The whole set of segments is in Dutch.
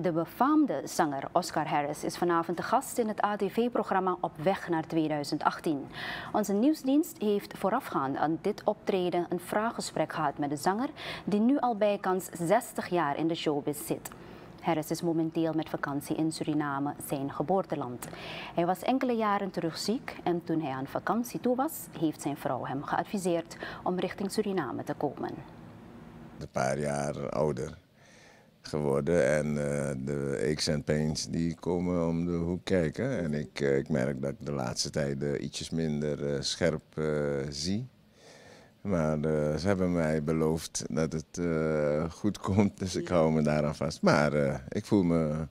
De befaamde zanger Oscar Harris is vanavond de gast in het ATV-programma Op weg naar 2018. Onze nieuwsdienst heeft voorafgaand aan dit optreden een vraaggesprek gehad met de zanger, die nu al bijkans 60 jaar in de showbiz zit. Harris is momenteel met vakantie in Suriname, zijn geboorteland. Hij was enkele jaren terug ziek en toen hij aan vakantie toe was, heeft zijn vrouw hem geadviseerd om richting Suriname te komen. Een paar jaar ouder geworden en uh, de aches en pains die komen om de hoek kijken. En ik, uh, ik merk dat ik de laatste tijd uh, ietsjes minder uh, scherp zie. Maar ze hebben mij beloofd dat het goed komt, dus ik hou me daaraan vast. Maar ik voel me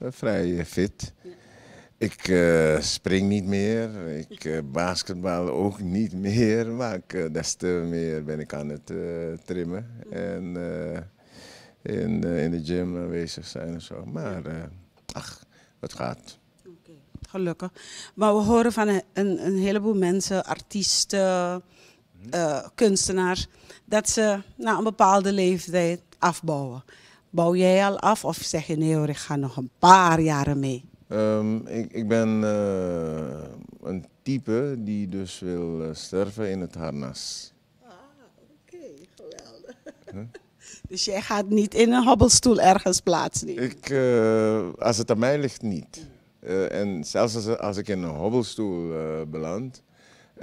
vrij fit. Ik spring niet meer, ik basketbal ook niet meer, maar ik, des te meer ben ik aan het trimmen. En, in, uh, in de gym aanwezig zijn en zo. Maar uh, ach, het gaat. Okay. Gelukkig. Maar we horen van een, een, heleboel mensen, artiesten, uh, kunstenaars, dat ze na een bepaalde leeftijd afbouwen. Bouw jij al af of zeg je nee hoor, ik ga nog een paar jaren mee? Um, ik, ik ben een type die dus wil sterven in het harnas. Ah, oké, okay, geweldig. Huh? Dus jij gaat niet in een hobbelstoel ergens plaatsnemen? Ik, uh, als het aan mij ligt, niet. Uh, en zelfs als, als, ik in een hobbelstoel uh, beland,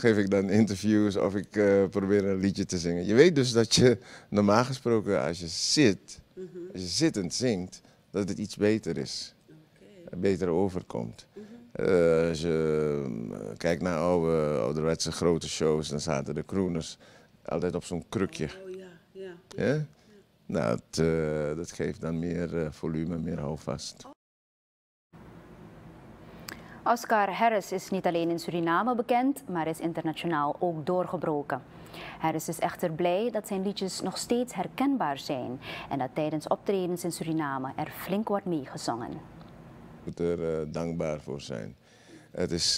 geef ik dan interviews of ik probeer een liedje te zingen. Je weet dus dat je normaal gesproken als je zit, mm -hmm. als je zittend zingt, dat het iets beter is. Okay. Beter overkomt. Mm -hmm. als je kijkt naar oude, ouderwetse grote shows, dan zaten de crooners altijd op zo'n krukje. Oh, ja, ja. ja? Nou, het, uh, dat geeft dan meer uh, volume, meer houvast. Oscar Harris is niet alleen in Suriname bekend, maar is internationaal ook doorgebroken. Harris is echter blij dat zijn liedjes nog steeds herkenbaar zijn en dat tijdens optredens in Suriname er flink wordt meegezongen. Ik moet er uh, dankbaar voor zijn. Het is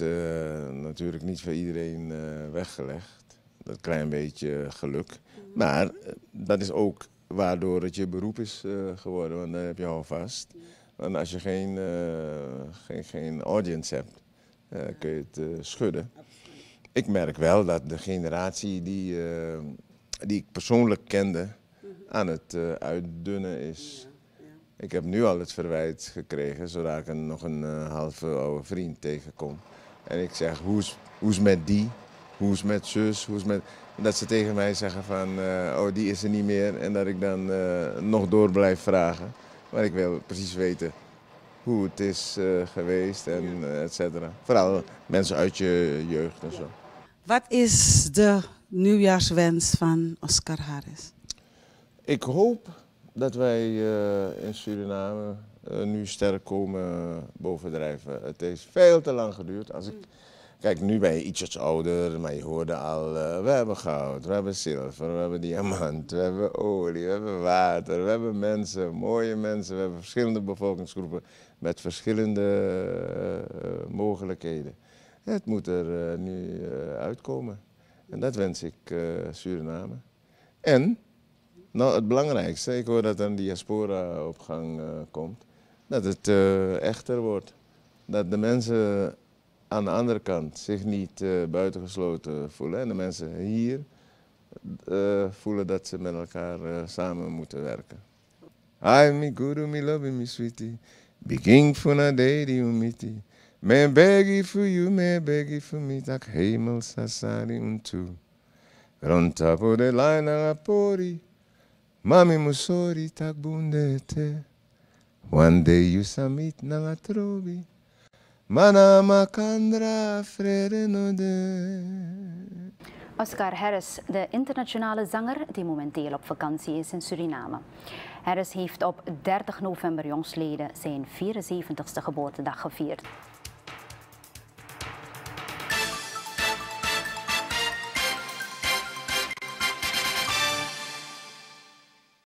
natuurlijk niet voor iedereen weggelegd dat klein beetje geluk. Maar eh, dat is ook waardoor het je beroep is uh, geworden, want dan heb je al vast. Want als je geen, uh, geen, geen audience hebt, kun je het schudden. Ik merk wel dat de generatie die, die ik persoonlijk kende aan het uitdunnen is. Ik heb nu al het verwijt gekregen, zodra ik een, nog een halve oude vriend tegenkom. En ik zeg, hoe is met die? Hoe is met zus, hoe is met... Dat ze tegen mij zeggen van, uh, oh die is er niet meer. En dat ik dan uh, nog door blijf vragen. Maar ik wil precies weten hoe het is uh, geweest en et cetera. Vooral mensen uit je jeugd en zo. Wat is de nieuwjaarswens van Oscar Harris? Ik hoop dat wij in Suriname nu sterk komen bovendrijven. Het heeft veel te lang geduurd. Als ik Kijk, nu ben je ietsjes ouder, maar je hoorde al, uh, we hebben goud, we hebben zilver, we hebben diamant, we hebben olie, we hebben water, we hebben mensen, mooie mensen, we hebben verschillende bevolkingsgroepen met verschillende uh, mogelijkheden. Het moet er uh, nu uitkomen. En dat wens ik Suriname. En, nou het belangrijkste, ik hoor dat er een diaspora op gang komt, dat het echter wordt. Dat de mensen aan de andere kant zich niet uh, buitengesloten voelen. En de mensen hier uh, voelen dat ze met elkaar uh, samen moeten werken. Ai mi guru mi love mi sweetie, begin for a day di umiti. Me begi for you, me begi for me, tak hemel sasari untu. Ronta po de line apori, mami musori tak bundete. One day you submit na trobi. Oscar Harris, de internationale zanger die momenteel op vakantie is in Suriname. Harris heeft op 30 november jongstleden zijn 74ste geboortedag gevierd.